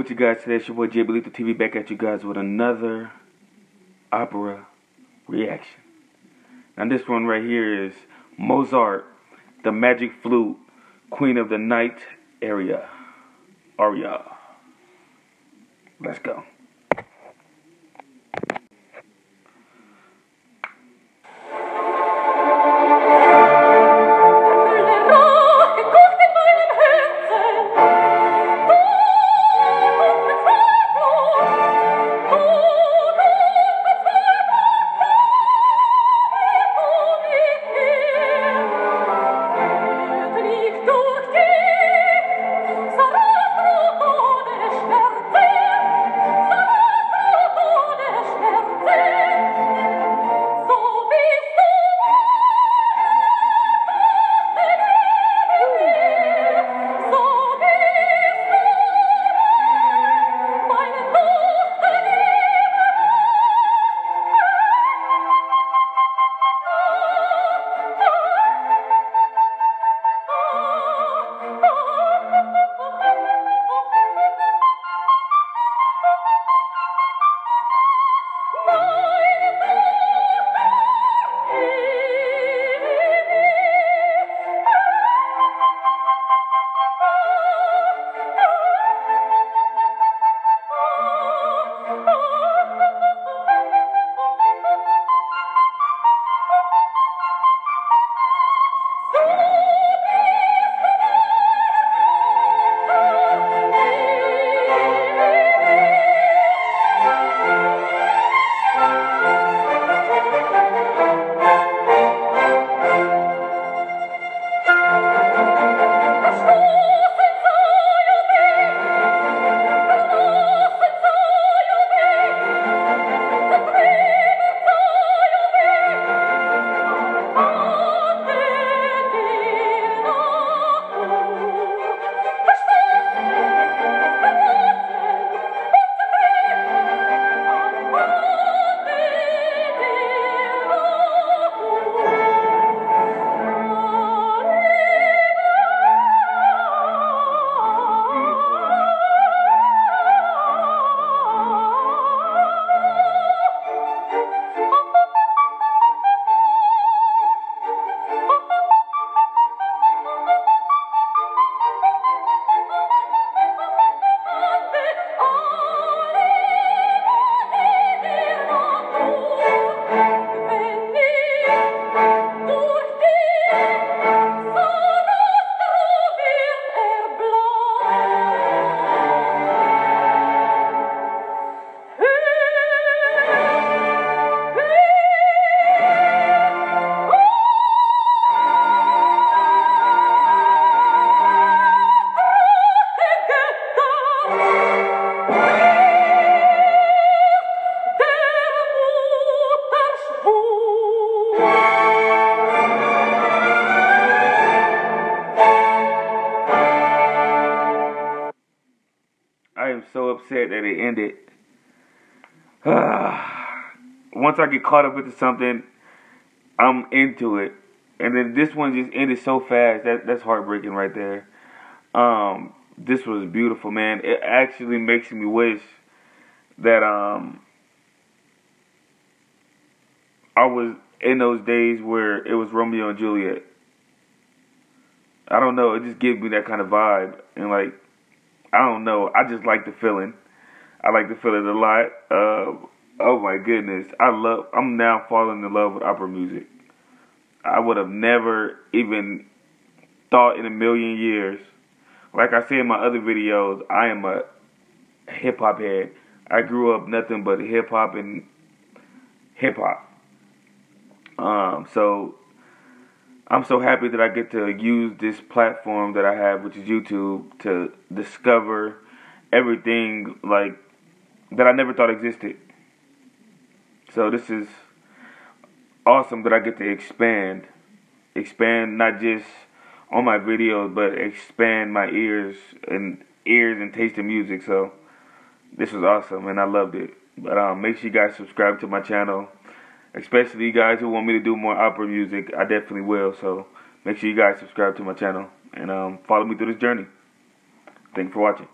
with you guys today? It's your boy JB Lethal TV back at you guys with another opera reaction. Now this one right here is Mozart, the Magic Flute, Queen of the Night area. Aria. Let's go. So upset that it ended. Once I get caught up into something, I'm into it. And then this one just ended so fast. That that's heartbreaking right there. Um, this was beautiful, man. It actually makes me wish that um I was in those days where it was Romeo and Juliet. I don't know. It just gives me that kind of vibe, and like I don't know. I just like the feeling. I like the feeling a lot. Uh, oh my goodness, I love. I'm now falling in love with opera music. I would have never even thought in a million years. Like I said in my other videos, I am a hip hop head. I grew up nothing but hip hop and hip hop. Um, so I'm so happy that I get to use this platform that I have, which is YouTube, to discover everything like that I never thought existed. So this is awesome that I get to expand, expand not just on my videos, but expand my ears and ears and taste of music. So this was awesome, and I loved it. But um, make sure you guys subscribe to my channel especially you guys who want me to do more opera music, I definitely will. So make sure you guys subscribe to my channel and um, follow me through this journey. Thanks for watching.